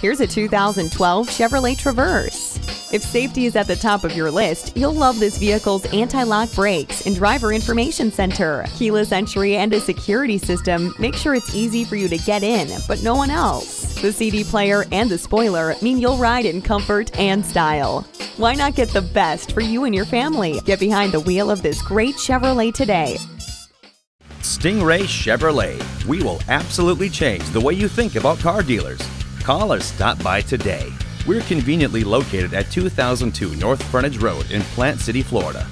Here's a 2012 Chevrolet Traverse. If safety is at the top of your list, you'll love this vehicle's anti-lock brakes and driver information center. Keyless entry and a security system make sure it's easy for you to get in, but no one else. The CD player and the spoiler mean you'll ride in comfort and style. Why not get the best for you and your family? Get behind the wheel of this great Chevrolet today. Stingray Chevrolet. We will absolutely change the way you think about car dealers. Call or stop by today. We're conveniently located at 2002 North Frontage Road in Plant City, Florida.